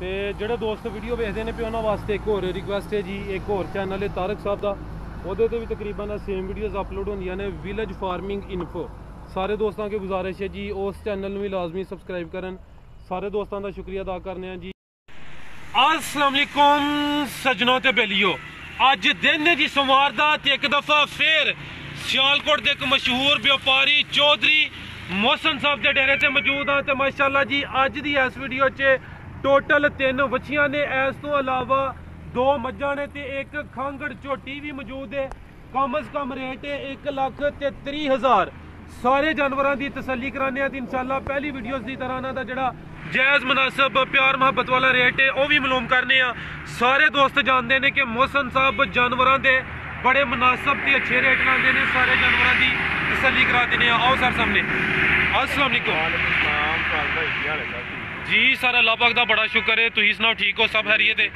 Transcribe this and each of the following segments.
ਤੇ ਜਿਹੜੇ ਦੋਸਤ ਵੀਡੀਓ ਵੇਖਦੇ ਨੇ ਵੀ ਉਹਨਾਂ ਵਾਸਤੇ ਇੱਕ ਹੋਰ ਰਿਕੁਐਸਟ ਹੈ ਜੀ, ਇੱਕ ਹੋਰ ਚੈਨਲ ਹੈ ਤਾਰਕ ਸਾਹਿਬ ਦਾ। ਉਹਦੇ ਤੇ ਵੀ ਤਕਰੀਬਨ ਸੇਮ ਵੀਡੀਓਜ਼ ਅਪਲੋਡ ਹੁੰਦੀਆਂ ਨੇ ਵਿਲੇਜ ਫਾਰਮਿੰਗ ਇਨਫੋ ਸਾਰੇ ਦੋਸਤਾਂ ਕੇ ਗੁਜ਼ਾਰਿਸ਼ ਹੈ ਜੀ, ਉਸ ਚੈਨਲ ਨੂੰ ਵੀ ਲਾਜ਼ਮੀ ਸਬਸਕ੍ਰਾਈਬ ਕਰਨ। ਸਾਰੇ ਦੋਸਤਾਂ ਦਾ ਸ਼ੁਕਰੀਆ ਅਦਾ ਕਰਨੇ ਆ ਜੀ। ਅਸਲਾਮ ਅਲੈਕੁਮ, ਸਜਣੋ ਤੇ ਬੇਲੀਓ। ਅੱਜ ਦਿਨ ਜੀ ਸੋਮਵਾਰ ਦਾ ਤੇ ਇੱਕ ਦਫਾ ਫੇਰ ਸਿਆਲਕੋਟ ਦੇ ਇੱਕ ਮਸ਼ਹੂਰ ਵਪਾਰੀ ਚੌਧਰੀ ਮੋਹਸਨ ਸਾਹਿਬ ਦੇ ਡੇਰੇ ਤੇ ਮੌਜੂਦ ਹਾਂ ਤੇ ਮਾਸ਼ਾਅੱਲਾ ਜੀ, ਅੱਜ ਦੀ ਇਸ ਵੀਡੀਓ 'ਚ ਟੋਟਲ ਤਿੰਨ ਵਛੀਆਂ ਨੇ। ਇਸ ਤੋਂ ਇਲਾਵਾ ਦੋ ਮੱਝਾਂ ਨੇ ਤੇ ਇੱਕ ਖਾਂਗੜ ਝੋਟੀ ਵੀ ਮੌਜੂਦ ਹੈ। ਕਮ ਅਜ਼ ਕਮ ਰੇਟ ਹੈ 1 ਲੱਖ ਹਜ਼ਾਰ। ਸਾਰੇ ਜਾਨਵਰਾਂ ਦੀ ਤਸੱਲੀ ਕਰਾਣੇ ਆ ਤੇ ਇਨਸ਼ਾਅੱਲਾ ਪਹਿਲੀ ਵੀਡੀਓਜ਼ ਦੀ ਤਰ੍ਹਾਂ ਨਾ ਦਾ ਜਿਹੜਾ ਜਾਇਜ਼ ਮناسب ਪਿਆਰ ਮੁਹੱਬਤ ਵਾਲਾ ਰੇਟ ਹੈ, ਉਹ ਵੀ ਮਲੂਮ ਕਰਨੇ ਆ ਸਾਰੇ ਦੋਸਤ ਜਾਣਦੇ ਨੇ ਕਿ ਮੋਹਸਨ ਸਾਹਿਬ ਜਾਨਵਰਾਂ ਦੇ ਬੜੇ ਮناسب ਤੇ ਅੱਛੇ ਰੇਟ ਲਾਉਂਦੇ ਨੇ। ਸਾਰੇ ਜਾਨਵਰਾਂ ਦੀ ਤਸੱਲੀ ਕਰਾ ਦਿੰਦੇ ਆ ਆਓ ਸਰ ਸਾਹਮਣੇ। ਅਸਲਾਮ ਵਾਲੇਕੁਮ ਸਲਾਮ ਕਾਲ ਭਾਈ ਕੀ ਹਾਲ ਹੈ ਜੀ ਸਰ ਅੱਲਾਹ ਪਾਕ ਦਾ ਬੜਾ ਸ਼ੁਕਰ ਹੈ। ਤੁਸੀਂ ਸੁਣਾਓ, ਠੀਕ ਹੋ? ਸਭ ਹੈਰੀਅਤ ਹੈ?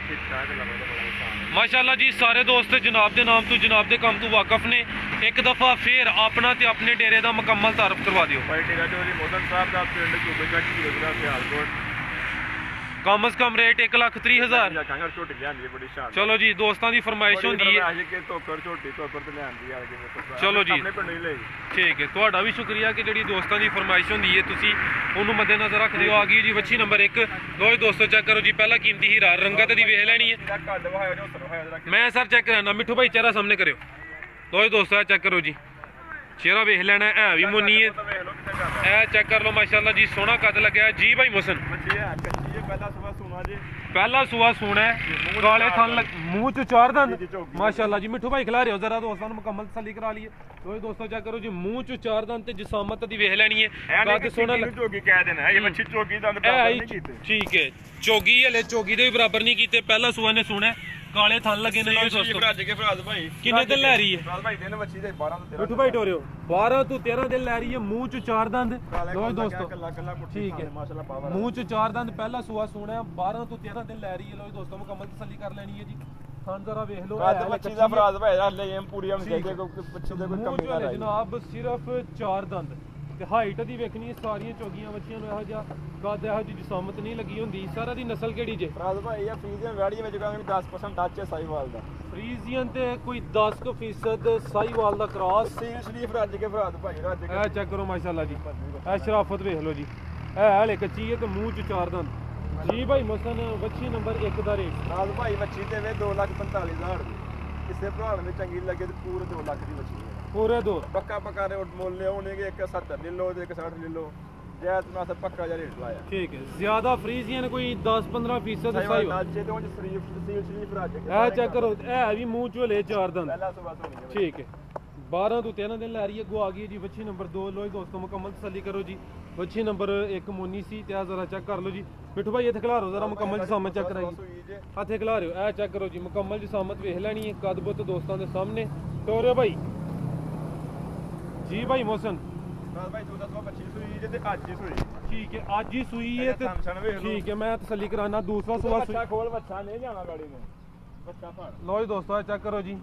ਮਾਸ਼ਾਅੱਲਾ ਜੀ, ਸਾਰੇ ਦੋਸਤ, ਜਨਾਬ ਦੇ ਨਾਮ ਤੋਂ, ਜਨਾਬ ਦੇ ਕੰਮ ਤੋਂ ਵਾਕਫ ਨੇ। ਇੱਕ ਦਫਾ ਫੇਰ ਆਪਣਾ ਤੇ ਆਪਣੇ ਡੇਰੇ ਦਾ ਮੁਕੰਮਲ ਤਾਰਫ ਕਰਵਾ ਦਿਓ। ਕਮ ਸ ਕਮ ਰੇਟ 1 ਲੱਖ 30 ਹਜ਼ਾਰ। ਚਲੋ ਜੀ ਦੋਸਤਾਂ ਦੀ ਫਰਮਾਇਸ਼ ਹੁੰਦੀ ਹੈ। ਚਲੋ ਜੀ। ਠੀਕ ਹੈ। ਤੁਹਾਡਾ ਵੀ ਸ਼ੁਕਰੀਆ ਕਿ ਜਿਹੜੀ ਦੋਸਤਾਂ ਦੀ ਫਰਮਾਇਸ਼ ਹੁੰਦੀ ਹੈ ਤੁਸੀਂ ਉਹਨੂੰ ਮੱਦੇਨਜ਼ਰ ਰੱਖਦੇ ਹੋ। ਆ ਗਈ ਜੀ ਵੱਛੀ ਨੰਬਰ 1 ਲੋ ਜੀ ਦੋਸਤੋ ਚੈੱਕ ਕਰੋ ਜੀ ਪਹਿਲਾ ਕੀਮਤੀ ਹੀਰਾ ਰੰਗਤ ਦੀ ਵੇਖ ਲੈਣੀ ਹੈ। ਮੈਂ ਸਰ ਚੈੱਕ ਕਰਾਣਾ ਮਿੱਠੂ ਭਾਈ ਚਿਹਰਾ ਸਾਹਮਣੇ ਕਰਿਓ। ਲੋ ਜੀ ਦੋਸਤੋ ਚੈੱਕ ਕਰੋ ਜੀ। ਚਿਹਰਾ ਵੇਖ ਲੈਣਾ ਹੈ ਵੀ ਮੁੰਨੀ ਹੈ। ਇਹ ਚੈੱਕ ਕਰ ਲਓ ਮਾਸ਼ਾਅੱਲਾ ਜੀ ਸੋਹਣਾ ਕੱਦ ਲੱਗਿਆ। ਜੀ ਭਾਈ ਮੁਸਨ। ਪਹਿਲਾ ਸੂਆ ਸੋਹਣਾ ਹੈ ਕਾਲੇ ਥਣ ਲੱਗ ਮੂੰਹ ਚ ਚਾਰ ਦੰਦ। ਜੀ। ਮਾਸ਼ਾਅੱਲਾ ਜੀ ਮਿੱਠੂ ਭਾਈ ਖਿਲਾ ਰਹੇ ਹੋ ਜ਼ਰਾ ਦੋਸਤਾਂ ਨੂੰ ਮੁਕੰਮਲ ਤਸੱਲੀ ਕਰਾ ਲਈਏ। ਲੋ ਜੀ ਦੋਸਤੋ ਚੈੱਕ ਕਰੋ ਜੀ ਮੂੰਹ ਚ ਚਾਰ ਦੰਦ ਤੇ ਜਿਸਾਮਤ ਦੀ ਵੇਖ ਲੈਣੀ ਹੈ। ਕੱਦ ਸੋਹਣਾ ਲੱਗ ਚੋਗੀ ਕਹਿ ਦੇਣਾ ਇਹ ਮੱਛੀ ਚੋਗੀ ਦੰਦ ਬਰਾਬਰ ਨਹੀਂ ਕੀਤੇ। ਠੀਕ ਹੈ ਚੋਗੀ ਹਲੇ ਚੋਗੀ ਦੇ ਵੀ ਬਰਾਬਰ ਨਹੀਂ ਕੀਤੇ ਪਹਿਲਾ ਸੂਆ ਨੇ ਸੋਹਣਾ ਕਾਲੇ ਥਣ ਲੱਗੇ ਨੇ ਜੀ ਦੋਸਤੋ। ਭਰਾਜ ਕੇ ਭਰਾਜ ਭਾਈ। ਕਿੰਨੇ ਦਿਨ ਲੈ ਰਹੀ ਹੈ? ਭਰਾਜ ਭਾਈ ਦਿਨ ਮੱਛੀ ਦੇ 12 ਤੋਂ 13 ਮਿੱਠੂ ਭਾਈ ਟੋਰਿਓ 12 ਤੋਂ 13 ਦਿਨ ਲੈ ਰਹੀ ਹੈ ਮੂੰਹ ਚ ਚਾਰ ਦੰਦ। ਲੋ ਦੋਸਤੋ। ਕੱਲਾ ਕੱਲਾ ਮੁੱਠੀ ਠੀਕ ਹੈ। ਮਾਸ਼ਾਅੱਲਾ ਪਾਵਰ ਮੂੰਹ ਚ ਚਾਰ ਦੰਦ ਪਹਿਲਾ ਸੂਆ ਸੋਹਣਾ ਹੈ 12 ਤੋਂ 13 ਦਿਨ ਲੈ ਰਹੀ ਹੈ। ਲੋ ਦੋਸਤੋ ਮੁਕੰਮਲ ਤਸੱਲੀ ਕਰ ਲੈਣੀ ਹੈ ਜੀ। ਥਣ ਜ਼ਰਾ ਵੇਖ ਲਓ ਕੱਦ ਕੱਚੀ ਦਾ ਹੈ। ਭਰਾਜ ਭਾਈ ਹਲੇ ਐਮ ਪੂਰੀ ਹੋਣੀ ਚਾਹੀਦੀ ਕੋਈ ਪਿੱਛੇ ਦੇ ਕੋਈ ਕਮੀ ਨਾ ਰਹੇ ਜਨਾਬ ਸਿਰਫ ਚਾਰ ਦੰਦ। ਤੇ ਹਾਈਟ ਦੀ ਵੇਖਣੀ ਹੈ ਸਾਰੀਆਂ ਚੋਗੀਆਂ ਬੱਚੀਆਂ ਨੂੰ ਇਹੋ ਜਿਹਾ ਕੱਦ ਇਹੋ ਜਿਹੀ ਜਸਾਮਤ ਨਹੀਂ ਲੱਗੀ ਹੁੰਦੀ। ਸਾਰਾ ਦੀ ਨਸਲ ਕਿਹੜੀ ਜੇ? ਭਰਾਜ ਭਾਈ ਇਹ ਫੀਜ਼ੀਅਮ ਵੈੜੀ ਵਿੱਚ ਕਹਿੰਦੇ 10% ਟੱਚ ਹੈ ਸਾਈਵਾਲ ਦਾ। ਫਰੀਜ਼ੀਅਨ ਤੇ ਕੋਈ 10% ਫੀਸਦ ਸਾਈਵਾਲ ਦਾ ਕ੍ਰਾਸ ਸੀਲ ਸ਼ਰੀਫ ਰੱਜ ਕੇ ਭਰਾਜ ਭਾਈ ਰੱਜ ਕੇ। ਇਹ ਚੈੱਕ ਕਰੋ ਮਾਸ਼ਾਅੱਲਾ ਜੀ। ਇਹ ਸ਼ਰਾਫਤ ਵੇਖ ਲਓ ਜੀ। ਇਹ ਹਲੇ ਕੱਚੀ ਹੈ ਤੇ ਮੂੰਹ ਚ ਚਾਰ ਦੰਦ। ਜੀ ਭਾਈ ਮਸਨ ਬੱਚੀ ਨੰਬਰ 1 ਦਾ ਰੇਟ ਭਰਾਜ ਭਾਈ ਮੱਛੀ ਤੇ ਵੇ 245000 ਦੀ। ਕਿਸੇ ਭਰਾ ਨੂੰ ਚੰਗੀ ਲੱਗੇ ਤੇ ਪੂਰੇ 2 ਲੱਖ ਦੀ ਮੱਛੀ ਹੈ ਪੂਰੇ ਦੋ। ਪੱਕਾ ਪੱਕਾ ਰੇਟ ਮੁੱਲ ਲਿਆਉਣਗੇ ਇੱਕ 70 ਲੈ ਲਓ ਤੇ ਇੱਕ 60 ਲੈ ਲਓ ਜੈਤ ਮੈਂ ਤਾਂ ਪੱਕਾ ਜਿਹਾ ਰੇਟ ਲਾਇਆ। ਠੀਕ ਹੈ। ਜ਼ਿਆਦਾ ਫਰੀਜ਼ੀਅਨ ਕੋਈ 10-15 ਫੀਸਦ ਸਾਈਵਾਲ ਸਾਈਵਾਲ ਨਾਚੇ ਤੇ ਉਹ ਸ਼ਰੀਫ ਸੀਲ ਸ਼ਰੀਫ ਰੱਜ ਕੇ ਇਹ ਚੈੱਕ ਕਰੋ ਇਹ ਵੀ ਮੂੰਹ ਝੋਲੇ ਚਾਰ ਦੰਦ। ਪਹਿਲਾ ਸੁਬਾ ਸੋਣੀ ਹੈ ਠੀਕ ਹੈ। 12 ਤੋਂ 13 ਦਿਨ ਲੈ ਰਹੀ ਹੈ ਗੋ ਆ ਗਈ ਜੀ ਵੱਛੀ ਨੰਬਰ 2 ਲੋ ਜੀ ਦੋਸਤੋ ਮੁਕੰਮਲ ਤਸੱਲੀ ਕਰੋ ਜੀ। ਵੱਛੀ ਨੰਬਰ 1 ਮੋਨੀ ਸੀ ਤੇ ਆ ਜ਼ਰਾ ਚੈੱਕ ਕਰ ਲਓ ਜੀ। ਮਿੱਠੂ ਭਾਈ ਇੱਥੇ ਖਿਲਾਰੋ ਜ਼ਰਾ ਮੁਕੰਮਲ ਜਿਸਾਮਤ ਚੈੱਕ ਕਰਾਈ। ਜੇ। ਹੱਥੇ ਖਿਲਾ ਰਿਓ ਇਹ ਚੈੱਕ ਕਰੋ ਜੀ ਮੁਕੰਮਲ ਜਿਸਾਮਤ ਵੇਖ ਲੈਣੀ ਹੈ ਕਦ ਬੁੱਤ ਦੋਸਤਾਂ ਦੇ ਸਾਹਮਣੇ। ਟੋਰਿਓ ਭਾਈ। ਜੀ ਭਾਈ ਮੋਹਸਨ। ਬਸ ਭਾਈ ਤੂੰ ਦੱਸੋ ਬੱਚੀ ਸੂਈ ਜੇ ਤੇ ਅੱਜ ਹੀ ਸੂਈ। ਠੀਕ ਹੈ ਅੱਜ ਹੀ ਸੂਈ ਹੈ ਤੇ। ਠੀਕ ਹੈ ਮੈਂ ਤਸੱਲੀ ਕਰਾਣਾ ਦੂਸਰਾ ਸੂਆ ਸੂਈ ਬੱਚਾ ਖੋਲ ਬੱਚਾ ਨਹੀਂ ਜਾਣਾ ਗਾੜੀ ਨੇ। ਬੱਚਾ ਫੜ। ਲੋ ਜੀ ਦੋਸਤੋ ਇਹ ਚੈੱਕ ਕਰੋ ਜੀ।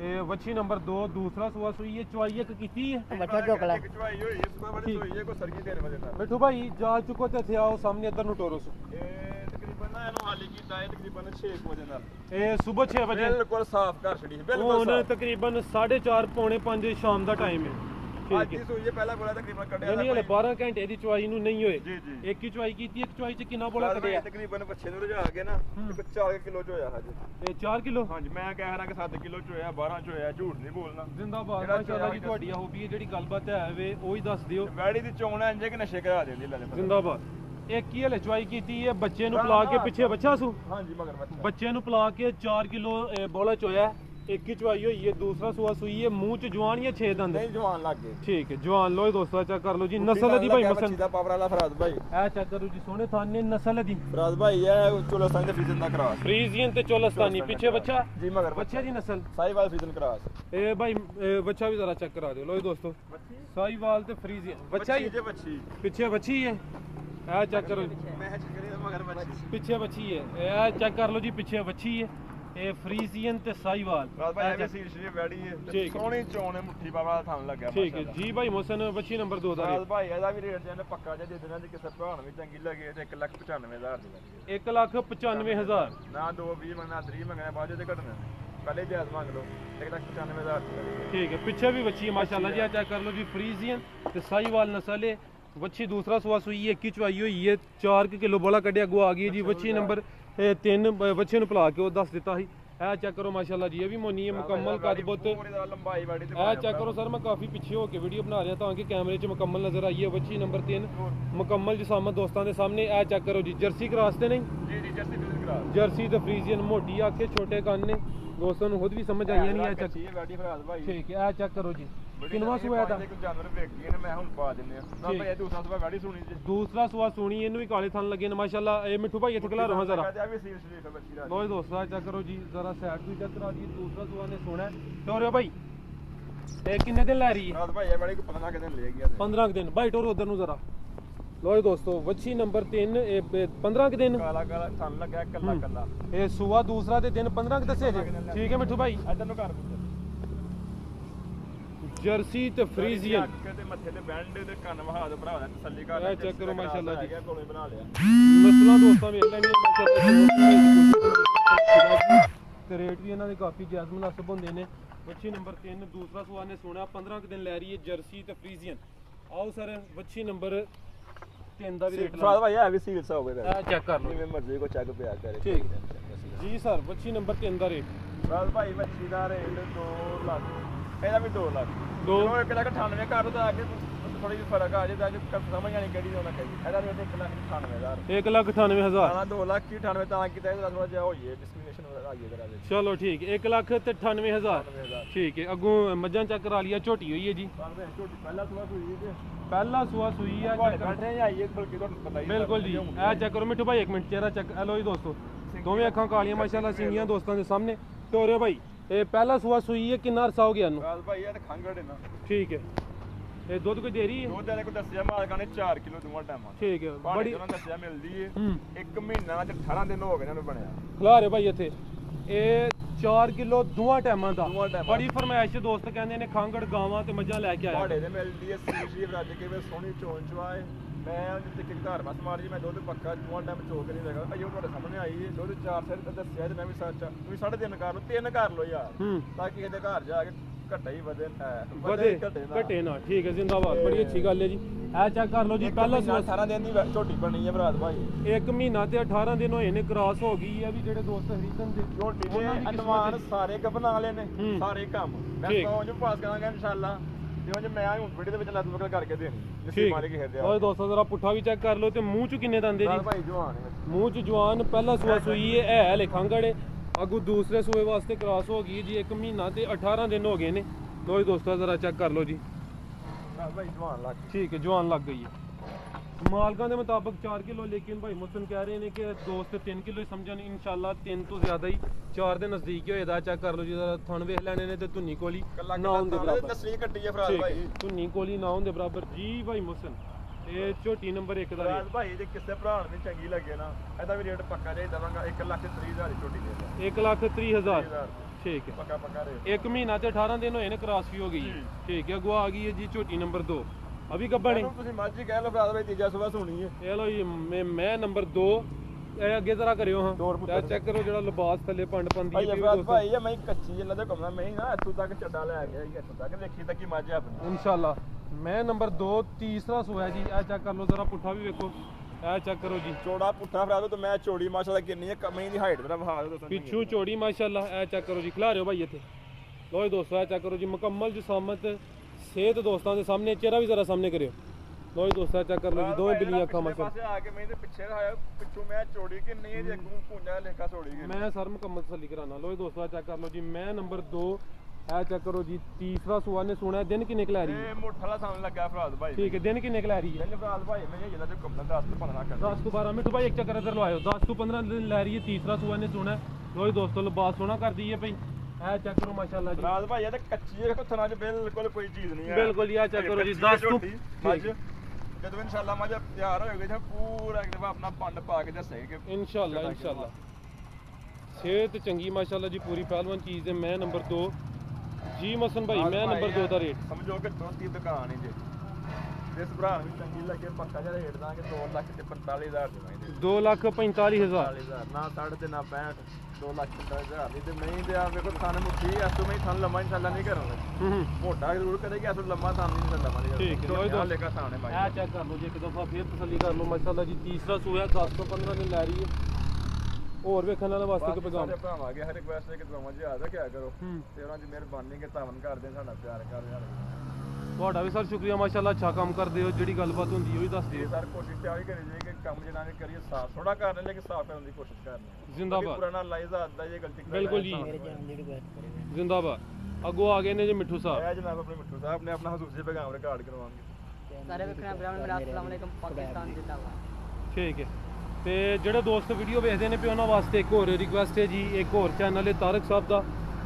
ਇਹ ਵੱਛੀ ਨੰਬਰ 2 ਦੂਸਰਾ ਸੂਆ ਸੂਈ ਹੈ ਚੁਆਈ ਇੱਕ ਕੀਤੀ ਹੈ? ਬੱਚਾ ਝੋਕਲਾ ਇੱਕ ਚਵਾਈ ਹੋਈ ਇਸ ਤੋਂ ਬੜੀ ਸੂਈ ਹੈ ਕੋਈ ਸਰਗੀ ਦੇਣ ਵਜੇ ਨਾਲ ਮਿੱਠੂ ਭਾਈ ਜਾ ਚੁੱਕੋ ਤੇ ਇੱਥੇ ਆਓ ਸਾਹਮਣੇ ਇੱਧਰ ਨੂੰ ਟੋਰੋ ਸੋ। ਇਹ ਤਕਰੀਬਨ ਨਾ ਇਹਨੂੰ ਹਾਲੀ ਕੀਤਾ ਹੈ ਤਕਰੀਬਨ 6 ਵਜੇ ਨਾਲ। ਇਹ ਸਵੇਰ 6 ਵਜੇ। ਬਿਲਕੁਲ ਸਾਫ਼ ਕਰ ਛੜੀ ਬਿਲਕੁਲ ਹੁਣ ਤਕਰੀਬਨ 4:30 ਪੌਣੇ 5 ਸ਼ਾਮ ਦਾ ਟਾਈਮ ਹੈ। ਅੱਜ ਠੀਕ ਹੀ ਹੈ ਸੂਈ ਹੈ ਪਹਿਲਾ ਬੋਲਾ ਤਕਰੀਬਨ ਕੱਢਿਆ ਯਾਨੀ ਹਲੇ 12 ਘੰਟੇ ਦੀ ਚੁਆਈ ਨੂੰ ਨਹੀਂ ਹੋਏ। ਜੀ ਜੀ। ਇੱਕ ਹੀ ਚੁਆਈ ਕੀਤੀ ਇੱਕ ਚੁਆਈ ਚ ਕਿੰਨਾ ਬੋਲਾ ਕੱਢਿਆ? ਤਕਰੀਬਨ ਬੱਚੇ ਨੂੰ ਰਜਾ ਕੇ ਨਾ ਇੱਕ 4 ਕਿਲੋ ਚ ਹੋਇਆ ਹਜੇ। ਇਹ 4 ਕਿਲੋ? ਹਾਂਜੀ ਮੈਂ ਕਹਿ ਰਿਹਾ ਕਿ 7 ਕਿਲੋ ਚ ਹੋਇਆ 12 ਚ ਹੋਇਆ ਝੂਠ ਨਹੀਂ ਬੋਲਣਾ। ਜ਼ਿੰਦਾਬਾਦ ਜਿਹੜਾ ਮਾਸ਼ਾਅੱਲਾ ਜੀ ਚੌੜਾ ਤੁਹਾਡੀ ਆ ਹੋਬੀ ਹੈ ਜਿਹੜੀ ਗੱਲਬਾਤ ਹੈ ਵੇ ਉਹ ਹੀ ਦੱਸ ਦਿਓ। ਵੈੜੀ ਦੀ ਚੋਣ ਇੰਜੇ ਕਿ ਨਸ਼ੇ ਕਰਾ ਦਿੰਦੀ ਲੈ ਲੈ ਜ਼ਿੰਦਾਬਾਦ। ਇੱਕ ਹੀ ਹਲੇ ਚੁਆਈ ਕੀਤੀ ਹੈ ਬੱਚੇ ਨੂੰ ਪਲਾ ਕੇ ਪਿੱਛੇ ਬੱਚਾ ਸੂ। ਹਾਂਜੀ ਮਗਰ ਬੱਚਾ। ਬੱਚੇ ਨੂੰ ਪਲਾ ਕੇ 4 ਕਿਲੋ ਬੋਲਾ ਚੋਇਆ ਇੱਕ ਹੀ ਚੁਆਈ ਹੋਈ ਹੈ ਦੂਸਰਾ ਸੂਆ ਸੂਈ ਹੈ ਮੂੰਹ ਚ ਜਵਾਨ ਜਾਂ 6 ਦੰਦ? ਨਹੀਂ ਜਵਾਨ ਲੱਗ ਗਏ। ਠੀਕ ਹੈ ਜਵਾਨ। ਲੋ ਦੋਸਤੋ ਚੈੱਕ ਕਰ ਲਓ ਜੀ ਨਸਲ ਦੀ ਭਾਈ ਮਸਨ ਦਾ ਪਾਵਰ ਵਾਲਾ ਫਰਾਦ ਭਾਈ। ਇਹ ਚੈੱਕ ਕਰੋ ਜੀ ਸੋਹਣੇ ਥਾਨੇ ਨਸਲ ਦੀ ਫਰਾਦ ਭਾਈ ਇਹ ਚੋਲਸਤਾਨ ਦੇ ਫੀਜ਼ਨ ਦਾ ਕਰਾਸ। ਫਰੀਜ਼ੀਅਨ ਤੇ ਚੋਲਸਤਾਨੀ। ਪਿੱਛੇ ਬੱਚਾ? ਜੀ ਮਗਰ ਬੱਚੇ ਦੀ ਨਸਲ। Sahiwal Friesian cross. ਇਹ ਭਾਈ ਬੱਚਾ ਵੀ ਜ਼ਰਾ ਚੈੱਕ ਕਰਾ ਦਿਓ। ਲੋ ਦੋਸਤੋ। ਸਾਈਵਾਲ ਤੇ ਫਰੀਜ਼ੀਅਨ। ਬੱਚਾ ਹੀ? ਪਿੱਛੇ ਬੱਚੀ ਹੈ? ਇਹ ਚੈੱਕ ਕਰੋ। ਮੈਂ ਕਰੀ ਮਗਰ ਬੱਚੀ। ਪਿੱਛੇ ਬੱਚੀ ਹੈ। ਇਹ ਚੈੱਕ ਕਰ ਲਓ ਜੀ ਪਿੱਛੇ ਬੱਚੀ ਹੈ। ਇਹ ਫਰੀਜ਼ੀਅਨ ਤੇ ਸਾਈਵਾਲ ਰਾਤ ਭਾਈ ਐਵੇਂ ਸੀਲ ਸ਼ਰੀਫ ਬੈੜੀ ਹੈ। ਤੇ ਠੀਕ ਹੈ। ਸੋਹਣੀ ਚੋਣ ਹੈ ਮੁੱਠੀ ਬਾਬਾ ਦਾ ਥਣ ਲੱਗਿਆ ਠੀਕ ਹੈ। ਮਾਸ਼ਾਅੱਲਾ। ਜੀ ਭਾਈ ਮੁਹਸਨ ਬੱਚੀ ਨੰਬਰ 2 ਦਾ ਰਾਤ ਭਾਈ ਇਹਦਾ ਵੀ ਰੇਟ ਜਿਹਨੇ ਪੱਕਾ ਜਿਹਾ ਦੇ ਦੇਣਾ ਜੇ ਕਿਸੇ ਨੂੰ ਵੀ ਚੰਗੀ ਲੱਗੇ ਤੇ 195000 ਦੀ ਲੱਗੀ 1 ਲੱਖ 95000 ਨਾ 220 ਮੰਗਣਾ 3 ਮੰਗਣਾ ਬਾਅਦ ਦੇ ਘਟਣਾ। ਪਹਿਲੇ ਜਾਇਜ਼ ਮੰਗ ਲਓ 195000 ਦੀ ਲੱਗੀ ਠੀਕ ਹੈ। ਪਿੱਛੇ ਵੀ ਬੱਚੀ ਮਾਸ਼ਾਅੱਲਾ ਜੀ ਆ ਚੈੱਕ ਕਰ ਲਓ ਜੀ ਫਰੀਜ਼ੀਅਨ ਤੇ ਸਾਈਵਾਲ ਨਸਲ। ਹੈ ਬੱਚੀ ਦੂਸਰਾ ਸਵਾ ਸੂਈ ਹੈ 21 ਚਵਾਈ ਹੋਈ ਹੈ 4 ਕਿਲੋ ਬੋਲਾ ਕੱਢਿਆ ਅੱਗੋਂ ਆ ਗਈ ਹੈ ਜੀ ਬੱਚੀ ਨੰਬਰ 3 ਬੱਚੇ ਨੂੰ ਪਿਲਾ ਕੇ ਉਹ ਦੱਸ ਦਿੱਤਾ ਸੀ। ਇਹ ਚੈੱਕ ਕਰੋ ਮਾਸ਼ਾਅੱਲਾ ਜੀ ਇਹ ਵੀ ਮੋਨੀ ਹੈ ਮੁਕੰਮਲ ਕੱਦ ਬੁੱਤ ਪੂਰੀ ਦਾ ਲੰਬਾਈ ਵਾੜੀ ਤੇ ਇਹ ਚੈੱਕ ਕਰੋ ਸਰ ਮੈਂ ਕਾਫੀ ਪਿੱਛੇ ਹੋ ਕੇ ਵੀਡੀਓ ਬਣਾ ਰਿਹਾ ਤਾਂ ਕਿ ਕੈਮਰੇ 'ਚ ਮੁਕੰਮਲ ਨਜ਼ਰ ਆਈਏ। ਬੱਚੀ ਨੰਬਰ 3 ਮੁਕੰਮਲ ਜਿਸਾਮਤ ਦੋਸਤਾਂ ਦੇ ਸਾਹਮਣੇ। ਇਹ ਚੈੱਕ ਕਰੋ ਜੀ ਜਰਸੀ ਕਰਾਸ ਤੇ ਨਹੀਂ? ਜੀ ਜੀ ਜਰਸੀ ਤੇ ਫਰੀਜ਼ੀਅਨ ਮੋਟੀ ਆਖੇ ਛੋਟੇ ਕੰਨ ਨੇ। ਦੋਸਤਾਂ ਨੂੰ ਖੁਦ ਵੀ ਸਮਝ ਆਈਆਂ ਨਹੀਂ ਇਹ ਚੈੱਕ ਠੀਕ ਹੈ ਇਹ ਚੈੱਕ ਕਰੋ ਜੀ। ਕਿੰਨਵਾ ਸੂਆ ਦਾ ਕੋਈ ਜਾਨਵਰ ਵੇਖ ਨੇ ਮੈਂ ਹੁਣ ਪਾ ਦਿੰਨੇ ਆ ਨਾ। ਭਾਈ ਇਹ ਦੂਸਰਾ ਸਵਾ ਬੈੜੀ ਸੁਣੀ ਜੀ। ਦੂਸਰਾ ਸਵਾ ਸੁਣੀ ਇਹਨੂੰ ਵੀ ਕਾਲੇ ਥਣ ਲੱਗੇ ਨੇ ਮਾਸ਼ਾਅੱਲਾ ਇਹ ਮਿੱਠੂ ਭਾਈ ਇੱਥੇ ਖਲਾ ਰਹਾ ਜ਼ਰਾ। ਵੀ ਲੋ ਦੋਸਤਾਂ ਚੈੱਕ ਕਰੋ ਜੀ ਜ਼ਰਾ ਸਾਈਡ ਤੋਂ ਚੈੱਕ ਕਰਾ ਜੀ ਦੂਸਰਾ ਸਵਾ ਨੇ ਸੁਣਾ ਟੋਰਿਓ ਭਾਈ ਇਹ ਕਿੰਨੇ ਦਿਨ ਲੈ ਰਹੀ ਹੈ? ਰਾਤ ਭਾਈ ਇਹ ਬੜੀ ਕੋ ਪਤਾ ਨਾ ਕਿਤੇ ਲੈ ਗਿਆ ਤੇ। 15 ਕੁ ਦਿਨ ਭਾਈ ਟੋਰ ਉਧਰ ਨੂੰ ਜ਼ਰਾ। ਲੋ ਦੋਸਤੋ ਵੱਛੀ ਨੰਬਰ 3 ਇਹ ਬ- 15 ਕੁ ਦਿਨ। ਕਾਲਾ ਕਾਲਾ ਥਣ ਲੱਗਾ ਕੱਲਾ ਕੱਲਾ ਇਹ ਸੂਆ ਦੂਸਰਾ ਤੇ ਦਿਨ 15 ਕੁ ਦੱਸੇ ਜੇ। ਠੀਕ ਹੈ ਮਿੱਠੂ ਭਾਈ। ਇਧਰ ਨੂੰ ਕਰ ਪੁੱਤ। ਜਰਸੀ ਤੇ ਫਰੀਜ਼ੀਅਨ। ਤੇ ਮੱਥੇ ਤੇ ਬੈਂਡ ਤੇ ਕੰਨ ਵਹਾ ਦੇ ਭਰਾ ਦਾ ਤਸੱਲੀ ਕਰ ਇਹ check ਕਰੋ ਮਾਸ਼ਾਅੱਲਾ ਜੀ। ਕੋਲੇ ਬਣਾ ਲਿਆ। ਨਸਲਾਂ ਦੋਸਤਾਂ ਵੇਖ ਲੈਣੀਆਂ ਮਾਸ਼ਾਅੱਲਾ ਤੇ ਰੇਟ ਵੀ ਇਹਨਾਂ ਦੇ ਕਾਫੀ ਜਾਇਜ਼ ਮੁਨਾਸਬ ਹੁੰਦੇ ਨੇ। ਵੱਛੀ ਨੰਬਰ 3 ਦੂਸਰਾ ਸੂਆ ਨੇ ਸੋਨਾ 15 ਕੁ ਦਿਨ ਲੈ ਰਹੀ ਹੈ ਜਰਸੀ ਤੇ ਫਰੀਜ਼ੀਅਨ। ਆਓ ਸਰ ਵੱਛੀ ਨੰਬਰ 3 ਦਾ ਵੀ ਰੇਟ ਲਾ ਭਾਈ ਇਹ ਵੀ ਸੀਲ ਸਾ ਹੋਵੇ ਇਹ ਚੈੱਕ ਕਰ ਲਓ। ਜਿਵੇਂ ਮਰਜ਼ੀ ਕੋ ਚੱਕ ਪਿਆ ਕਰੇ ਠੀਕ। ਜੀ ਸਰ ਵੱਛੀ ਨੰਬਰ 3 ਦਾ ਰੇਟ ਫਰਾਦ ਭਾਈ ਮੱਛੀ ਦਾ ਰੇਟ 2 ਲੱਖ ਇਹਦਾ ਵੀ 2 ਲੱਖ। ਦੋ। 1 ਲੱਖ 98 ਕਰ ਦੋ ਆ ਕੇ ਥੋੜੀ ਜਿਹੀ ਫ਼ਰਕ ਆ ਜੇ ਤਾਂ ਕਿ ਸਮਝ ਨਹੀਂ ਕਿਹੜੀ ਹੋਣਾ ਕਹੀ। ਇਹਦਾ ਰੇਟ 1 ਲੱਖ 98000 1 ਲੱਖ 98000 ਆਣਾ 2 ਲੱਖ ਕੀ 98 ਤਾਂ ਕੀਤਾ ਇਹਦਾ ਥੋੜਾ ਜਿਹਾ ਹੋਈਏ ਡਿਸਕ੍ਰਿਮੀਨੇਸ਼ਨ ਆਈਏ ਕਰਾ ਦੇ ਚਲੋ ਠੀਕ 1 ਲੱਖ ਤੇ 98000 98000 ਠੀਕ ਹੈ ਅੱਗੋਂ ਮੱਝਾਂ ਚੈੱਕ ਕਰਾ ਲਿਆ ਝੋਟੀ ਹੋਈ ਹੈ ਜੀ। ਵੇ ਝੋਟੀ ਪਹਿਲਾਂ ਸੁਆ ਹੋਈ ਜੇ। ਪਹਿਲਾ ਸੂਆ ਸੂਈ ਆ ਤੁਹਾਡੇ check ਕਰੋ। ਬੈਠੇ ਆਈਏ ਬਲਕਿ ਤੁਹਾਨੂੰ ਪਤਾ ਹੀ ਬਿਲਕੁਲ ਜੀ ਇਹ ਚੈੱਕ ਕਰੋ ਮਿੱਠੂ ਭਾਈ ਇੱਕ ਮਿੰਟ ਚਿਹਰਾ ਚੈੱਕ। ਲੋ ਜੀ ਦੋਸਤੋ। ਦੋਵੇਂ ਅੱਖਾਂ ਕਾਲੀਆਂ ਮਾਸ਼ਾਅੱਲਾ ਸਿੰਗੀਆਂ ਦੋਸਤਾਂ ਦੇ ਸਾਹਮਣੇ। ਤੋਰਿਓ ਭਾਈ। ਇਹ ਪਹਿਲਾ ਸੂਆ ਸੂਈ ਹੈ ਕਿੰਨਾ ਅਰਸਾ ਹੋ ਗਿਆ ਇਹਨੂੰ? ਰਾਜ ਭਾਈ ਇਹ ਤਾਂ ਖੰਗੜ ਹੈ ਨਾ। ਠੀਕ ਹੈ। ਇਹ ਦੁੱਧ ਕੋਈ ਦੇ ਰਹੀ ਹੈ? ਦੁੱਧ ਇਹਨੇ ਕੋ ਦੱਸਿਆ ਮਾਲਕਾਂ ਨੇ 4 ਕਿਲੋ ਦੋਵਾਂ ਟਾਈਮਾਂ ਠੀਕ ਹੈ ਬੜੀ ਉਹਨਾਂ ਦੱਸਿਆ ਮਿਲਦੀ ਹੂੰ। ਇੱਕ ਮਹੀਨਾ ਚ 18 ਦਿਨ ਹੋ ਗਏ ਇਹਨਾਂ ਨੂੰ ਬਣਿਆ। ਖਿਲਾ ਰਹੇ ਭਾਈ ਇੱਥੇ। ਇਹ 4 ਕਿਲੋ ਦੋਵਾਂ ਟਾਈਮਾਂ ਦਾ। ਬੜੀ ਫਰਮਾਇਸ਼ ਦੋਸਤ ਕਹਿੰਦੇ ਨੇ ਖਾਂਗੜ ਗਾਵਾਂ ਤੇ ਮੱਝਾਂ ਲੈ ਕੇ ਆਇਆ। ਪਹਾੜੇ ਦੇ ਮਿਲਦੀ ਏ ਸੀਜੀ ਰੱਜ ਕੇ ਵੇ ਸੋਹਣੀ ਚੋਣ ਚਵਾਏ ਮੈਂ ਕਿ ਘਰ ਬਸ ਮਾਰ ਜੀ ਮੈਂ ਦੁੱਧ ਪੱਕਾ ਦੋਵਾਂ ਟਾਈਮ ਚੋ ਕੇ ਨਹੀਂ ਲਗਾ ਅਜੇ ਉਹ ਤੁਹਾਡੇ ਸਾਹਮਣੇ ਆਈ ਏ ਦੁੱਧ 4 ਸਿਰ ਤੇ ਦੱਸਿਆ ਤੇ ਮੈਂ ਵੀ ਸੱਚ ਆ। ਤੁਸੀਂ ਸਾਢੇ ਤਿੰਨ ਕਰ ਲਓ ਤਿੰਨ ਕਰ ਲਓ ਯਾਰ। ਹੂੰ। ਤਾਂ ਕਿ ਇਹਦੇ ਘਰ ਜਾ ਕੇ ਘਟਾ ਹੀ ਵਧੇ ਹੈ ਵਧੇ ਘਟੇ ਨਾ ਘਟੇ ਨਾ ਠੀਕ ਹੈ ਜ਼ਿੰਦਾਬਾਦ। ਬੜੀ ਅੱਛੀ ਗੱਲ ਹੈ ਜੀ। ਇਹ ਚੈੱਕ ਕਰ ਲਓ ਜੀ ਪਹਿਲਾ ਸੂਆ 18 ਦਿਨ ਦੀ ਝੋਟੀ ਬਣੀ ਹੈ ਭਰਾਤ ਭਾਈ। ਇੱਕ ਮਹੀਨਾ ਤੇ 18 ਦਿਨ ਹੋਏ ਨੇ ਕ੍ਰਾਸ ਹੋ ਗਈ ਹੈ ਵੀ ਜਿਹੜੇ ਦੋਸਤ ਖਰੀਦਣ ਦੇ ਝੋਟੀ ਉਹਨਾਂ ਦੇ ਕਿਸਮਤ ਅਨਵਾਨ ਸਾਰੇ ਗੱਬਨ ਵਾਲੇ ਨੇ ਹੂੰ। ਸਾਰੇ ਕੰਮ। ਮੈਂ ਠੀਕ। ਪਾਸ ਕਰਾਂਗਾ ਇਨਸ਼ਾਅੱਲਾ। ਜਿਵੇਂ ਜੇ ਮੈਂ ਹੁਣ ਵੀਡੀਓ ਦੇ ਵਿੱਚ ਲੱਤ ਬਕਲ ਕਰਕੇ ਦੇਣੀ ਜਿਸੇ ਠੀਕ। ਮਾਰੇ ਕੇ ਖੇਡਿਆ ਓਏ ਦੋਸਤੋ ਜ਼ਰਾ ਪੁੱਠਾ ਵੀ ਚੈੱਕ ਕਰ ਲਓ ਤੇ ਮੂੰਹ ਚ ਕਿੰਨੇ ਦੰਦੇ ਜੀ? ਭਾਈ ਜਵਾਨ ਹੈ। ਮੂੰਹ ਚ ਜਵਾਨ ਪਹਿਲਾ ਸੂਆ ਸੂਈ ਹੈ ਇਹ ਹਲੇ ਖੰਗੜੇ ਅਗੂ ਦੂਸਰੇ ਸੂਏ ਵਾਸਤੇ ਕ੍ਰਾਸ ਹੋ ਗਈ ਹੈ ਜੀ ਇੱਕ ਮਹੀਨਾ ਤੇ 18 ਦਿਨ ਹੋ ਗਏ ਨੇ। ਲੋ ਜੀ ਦੋਸਤੋ ਜ਼ਰਾ ਚੈੱਕ ਕਰ ਲਓ ਜੀ। ਭਾਈ ਜਵਾਨ ਲੱਗ ਠੀਕ ਹੈ ਜਵਾਨ ਲੱਗ ਗਈ ਹੈ। ਮਾਲਕਾਂ ਦੇ ਮੁਤਾਬਕ 4 ਕਿਲੋ ਲੇਕਿਨ ਭਾਈ ਮੁਸਲਮ ਕਹਿ ਰਹੇ ਨੇ ਕਿ ਦੋਸਤ 3 ਕਿਲੋ ਸਮਝਣ ਇਨਸ਼ਾਅੱਲਾ 3 ਤੋਂ ਜ਼ਿਆਦਾ ਹੀ 4 ਦੇ ਨਜ਼ਦੀਕ ਹੀ ਹੋਏਦਾ ਚੈੱਕ ਕਰ ਲਓ ਜੀ ਜ਼ਰਾ ਥਣ ਵੇਖ ਲੈਣੇ ਨੇ ਤੇ ਧੁੰਨੀ ਕੋਲੀ ਨਾ ਹੁੰਦੇ ਬਰਾਬਰ। ਤਸਵੀਰ ਕੱਟੀ ਹੈ ਫਰਾਦ ਠੀਕ ਭਾਈ। ਧੁੰਨੀ ਕੋਲੀ ਨਾ ਹੁੰਦੇ ਬਰਾਬਰ। ਜੀ ਭਾਈ ਮੁਸਲਮ ਇਹ ਝੋਟੀ ਨੰਬਰ 1 ਦਾ ਫਰਾਦ ਭਾਈ ਜੇ ਕਿਸੇ ਭਰਾ ਨੂੰ ਚੰਗੀ ਲੱਗੇ ਨਾ ਇਹਦਾ ਵੀ ਰੇਟ ਪੱਕਾ ਚਾਹੀਦਾ ਦਵਾਂਗਾ 1 ਲੱਖ 30 ਹਜ਼ਾਰ ਦੀ ਝੋਟੀ ਦੇ ਦੇ 1 ਲੱਖ 30 ਹਜ਼ਾਰ। 30,000 ਠੀਕ ਹੈ। ਪੱਕਾ ਪੱਕਾ ਰੇਟ। ਇੱਕ ਮਹੀਨਾ ਤੇ 18 ਦਿਨ ਹੋਏ ਨੇ ਕ੍ਰਾਸ ਵੀ ਹੋ ਗਈ। ਠੀਕ ਹੈ ਅਗਵਾ ਆ ਗਈ ਹੈ ਜੀ ਝੋਟੀ ਨੰਬਰ 2 ਅਭੀ ਗੱਬਣੇ ਇਹਨੂੰ ਤੁਸੀਂ ਮਰਜ਼ੀ ਕਹਿ ਲਓ ਫਰਾਦ ਭਾਈ ਤੀਜਾ ਸਵੇਰ ਸੁਣੀ ਹੈ। ਇਹ ਲੋ ਜੀ ਮੈਂ ਮੈਂ ਨੰਬਰ 2 ਇਹ ਅੱਗੇ ਜ਼ਰਾ ਕਰਿਓ ਹਾਂ। ਦੋ ਰੁਪਏ ਇਹ ਚੈੱਕ ਕਰੋ ਜਿਹੜਾ ਲਿਬਾਸ ਥੱਲੇ ਪੰਡ ਪੰਦੀ ਭਾਈ ਹੈ ਫਰਾਦ ਭਾਈ ਇਹ ਮੈਂ ਕੱਚੀ ਜਿੰਨਾ ਤੇ ਘੁੰਮਣਾ ਮੈਂ ਹੀ ਨਾ ਇੱਥੋਂ ਤੱਕ ਚੱਡਾ ਲੈ ਗਿਆ ਜੀ ਇੱਥੋਂ ਤੱਕ ਦੇਖੀ ਤਾਂ ਕੀ ਮੱਝ ਹੈ ਆਪਣੀ। ਇਨਸ਼ਾਅੱਲਾ। ਮੈਂ ਨੰਬਰ 2 ਤੀਸਰਾ ਸੋਇਆ ਜੀ। ਇਹ ਚੈੱਕ ਕਰ ਲਓ ਜ਼ਰਾ ਪੁੱਠਾ ਵੀ ਵੇਖੋ। ਇਹ ਚੈੱਕ ਕਰੋ ਜੀ। ਚੋੜਾ ਪੁੱਠਾ ਫਰਾਦ ਤੇ ਮੈਂ ਚੋੜੀ ਮਾਸ਼ਾਅੱਲਾ ਕਿੰਨੀ ਹੈ ਕਮੀ ਦੀ ਹਾਈਟ ਮੇਰਾ ਵਹਾ ਦੋ ਪਿੱਛੂ ਚੋੜੀ ਮਾਸ਼ਾਅੱਲਾ। ਇਹ ਚੈੱਕ ਕਰੋ ਜੀ ਖਿਲਾ ਰਿਓ ਭਾਈ ਇੱਥੇ। ਲੋ ਜੀ ਦੋਸਤੋ ਇਹ ਚੈੱਕ ਕਰੋ ਜੀ ਮੁਕੰਮਲ ਜਸਾਮਤ ਸਿਹਤ ਦੋਸਤਾਂ ਦੇ ਸਾਹਮਣੇ ਚਿਹਰਾ ਵੀ ਜ਼ਰਾ ਸਾਹਮਣੇ ਕਰਿਓ। ਲੋ ਜੀ ਦੋਸਤੋ ਚੈੱਕ ਕਰ ਲਓ ਜੀ ਦੋਵੇਂ ਬਿੱਲੀਆਂ ਅੱਖਾਂ ਮਾਸ਼ਾਅੱਲਾ ਪਾਸੇ ਆ ਕੇ ਮੈਂ ਇਹਦੇ ਪਿੱਛੇ ਰਹਾਇਆ ਪਿੱਛੋਂ ਮੈਂ ਚੋੜੀ ਕਿੰਨੀ ਹੈ ਜੇ ਅੱਗੋਂ ਪੁੰਜਾ ਲੇਖਾ ਚੋੜੀ ਕਿੰਨੀ। ਮੈਂ ਸਰ ਮੁਕੰਮਲ ਤਸੱਲੀ ਕਰਾਣਾ ਲੋ ਜੀ ਦੋਸਤੋ ਚੈੱਕ ਕਰ ਲਓ ਜੀ ਮੈਂ ਨੰਬਰ 2 ਇਹ ਚੈੱਕ ਕਰੋ ਜੀ ਤੀਸਰਾ ਸੋਆ ਨੇ ਸੁਣਿਆ ਦਿਨ ਕਿੰਨੇ ਕੁ ਲੈ ਰਹੀ ਹੈ? ਇਹ ਮੁੱਠ ਵਾਲਾ ਸਾਨੂੰ ਲੱਗਾ ਫਰਾਦ ਭਾਈ। ਠੀਕ ਹੈ ਦਿਨ ਕਿੰਨੇ ਕੁ ਲੈ ਰਹੀ ਹੈ? ਕਹਿੰਦੇ ਫਰਾਦ ਭਾਈ ਮੈਂ ਜਿਹੜਾ ਤੇ ਘੁੰਮਦਾ 10 ਤੋਂ 15 ਕਰ। 10 ਤੋਂ 12 ਮਿੰਟ ਭਾਈ ਇੱਕ ਚੱਕਰ ਇਧਰ ਲਵਾਇਓ 10 ਤੋਂ 15 ਦਿਨ ਲੈ ਰਹੀ ਹੈ ਤੀਸਰਾ ਸੂਆ ਨੇ ਸੁਣਾ। ਲੋ ਜੀ ਦੋਸਤੋ ਲਿਬਾਸ ਸੋਹਣਾ ਕਰਦੀ ਹੈ ਭਈ। ਇਹ ਚੈੱਕ ਕਰੋ ਮਾਸ਼ਾਅੱਲਾ ਜੀ। ਫਰਾਦ ਭਾਈ ਇਹ ਤਾਂ ਕੱਚੀ ਹੈ ਹੱਥਾਂ 'ਚ ਬਿਲਕੁਲ ਕੋਈ ਚੀਜ਼ ਨਹੀਂ ਹੈ। ਬਿਲਕੁਲ ਜੀ, ਆਹ check ਕਰੋ ਜੀ, ਕੱਚੀ ਹੈ 10 ਤੋਂ- ਮੱਝ। ਜਦੋਂ ਇਨਸ਼ਾਅੱਲਾ ਮੱਝ ਤਿਆਰ ਹੋਏਗੀ ਤਾਂ ਪੂਰਾ ਇੱਕ ਦਫਾ ਆਪਣਾ ਪੰਡ ਪਾ ਕੇ ਦੱਸੇਗੀ ਕਿ ਇਨਸ਼ਾਅੱਲਾ ਇਨਸ਼ਾਅੱਲਾ। ਸਿਹਤ ਚੰਗੀ ਮਾਸ਼ਾਅੱਲਾ ਜੀ ਪੂਰੀ ਪਹਿਲਵਾਨ ਚੀਜ਼ ਦੇ ਮੈਂ ਨੰਬਰ 2 ਜੀ ਮਸਨ ਭਾਈ ਮੈਂ ਨੰਬਰ 2 ਦਾ ਰੇਟ। ਸਮਝੋ ਕਿ ਦੋਸਤੀ ਦੁਕਾਨ ਹੀ ਜੇ। ਜਿਸ ਭਰਾ ਨੂੰ ਵੀ ਚੰਗੀ ਲੱਗੇ ਪੱਕਾ ਜਿਹਾ ਰੇਟ ਦਾਂਗੇ 2 ਲੱਖ ਤੇ 45000 ਦੇਵਾਂਗੇ 2 ਲੱਖ 45000 45000 ਨਾ 60 ਤੇ ਨਾ 65 2 ਲੱਖ 45000 ਨਹੀਂ ਤੇ ਨਹੀਂ ਤੇ ਆ ਵੇਖੋ ਥਣ ਮੁੱਠੀ ਐ ਤੋਂ ਮੈਂ ਥਣ ਲੰਮਾ ਇਨਸ਼ਾਅੱਲਾ ਨਹੀਂ ਕਰਾਂਗਾ। ਹੂੰ ਮੋਟਾ ਜ਼ਰੂਰ ਕਰੇਗੀ ਐਸੋ ਲੰਮਾ ਥਣ ਨਹੀਂ ਲੰਮਾ ਨਹੀਂ ਠੀਕ ਹੈ, ਜੀ ਆ ਲੇਕਾ ਥਾਣੇ ਮਾਈ ਚੈੱਕ ਕਰ ਲਓ ਜੀ ਇੱਕ ਦਫਾ ਫੇਰ ਤਸੱਲੀ ਕਰ ਲਓ ਮਾਸ਼ਾਅੱਲਾ ਜੀ ਤੀਸਰਾ ਸੂਆ 10 ਤੋਂ 15 ਦਿਨ ਲੈ ਰਹੀ ਹੈ। ਹੋਰ ਵੇਖਣ ਵਾਲੇ ਵਾਸਤੇ ਕੋਈ ਪੈਗਾਮ ਸਾਰੇ ਭਰਾਵਾਂ ਅੱਗੇ ਹਰ ਰਿਕਵੈਸਟ ਹੈ ਕਿ ਦੁਆਵਾਂ ਜੀ ਆਦਾ ਕਿਆ ਕਰੋ। ਹੂੰ। ਤੇ ਉਹਨਾਂ ਦੀ ਮਿਹਰਬਾਨੀ ਕਿ ਧੰਨ ਕਰਦੇ ਸਾਡਾ ਪਿਆਰ ਕਰਦੇ ਤੁਹਾਡਾ ਵੀ ਸਰ ਸ਼ੁਕਰੀਆ ਮਾਸ਼ਾਅੱਲਾ ਅੱਛਾ ਕੰਮ ਕਰਦੇ ਹੋ ਜਿਹੜੀ ਗੱਲਬਾਤ ਹੁੰਦੀ ਹੈ ਉਹ ਵੀ ਦੱਸ ਦਿਓ। ਸਰ ਕੋਸ਼ਿਸ਼ ਤੇ ਆਹੀ ਕਰੀ ਜਾਈਏ ਕਿ ਕੰਮ ਜਿਹੜਾ ਨੇ ਕਰੀਏ ਸਾਫ਼ ਥੋੜਾ ਕਰ ਲੈ ਲੇਕਿਨ ਸਾਫ਼ ਕਰਨ ਦੀ ਕੋਸ਼ਿਸ਼ ਕਰਨੀ ਹੈ। ਜ਼ਿੰਦਾਬਾਦ। ਪੁਰਾਣਾ ਲਾਈਜ਼ ਆਦਾ ਇਹ ਗਲਤੀ ਕਰ ਬਿਲਕੁਲ ਜੀ। ਜ਼ਿੰਦਾਬਾਦ। ਅੱਗੋਂ ਆ ਗਏ ਨੇ ਜੀ ਮਿੱਠੂ ਸਾਹਿਬ। ਇਹ ਜਨਾਬ ਆਪਣੇ ਮਿੱਠੂ ਸਾਹਿਬ ਨੇ ਆਪਣਾ ਹਸੂਸੀ ਪੈਗਾਮ ਰਿਕਾਰਡ ਕਰਵਾਉਣਗੇ। ਸਾਰੇ ਵੇਖਣਾ ਬ੍ਰਾਹਮਣ ਮੇਰਾ ਅਸਲਾਮ ਅਲੈਕਮ ਪਾਕਿਸਤਾਨ ਜਿੰਦਾਬਾਦ। ਠੀਕ ਹੈ। ਤੇ ਜਿਹੜੇ ਦੋਸਤ ਵੀਡੀਓ ਵੇਖਦੇ ਨੇ ਪਏ ਉਹਨਾਂ ਵਾਸਤੇ ਇੱਕ ਹੋਰ ਰਿਕੁਐਸਟ ਹੈ ਜੀ ਇੱਕ ਹੋਰ ਚੈਨਲ ਹੈ ਤਾਰਕ ਸਾਹਿਬ ਦਾ।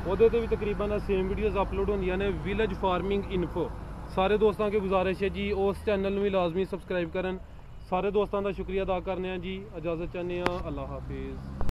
ਉਹਦੇ ਤੇ ਵੀ ਤਕਰੀਬਨ ਸੇਮ ਵੀਡੀਓਜ਼ ਅਪਲੋਡ ਹੁੰਦੀਆਂ ਨੇ ਵਿਲੇਜ ਫਾਰਮਿੰਗ ਇਨਫੋ ਸਾਰੇ ਦੋਸਤਾਂ ਕੇ ਗੁਜ਼ਾਰਿਸ਼ ਹੈ ਜੀ, ਉਸ ਚੈਨਲ ਨੂੰ ਵੀ ਲਾਜ਼ਮੀ ਸਬਸਕ੍ਰਾਈਬ ਕਰਨ। ਸਾਰੇ ਦੋਸਤਾਂ ਦਾ ਸ਼ੁਕਰੀਆ ਅਦਾ ਕਰਨੇ ਆ ਜੀ। ਇਜਾਜ਼ਤ ਚਾਹੁੰਦੇ ਆ ਅੱਲਾ ਹਾਫਿਜ਼।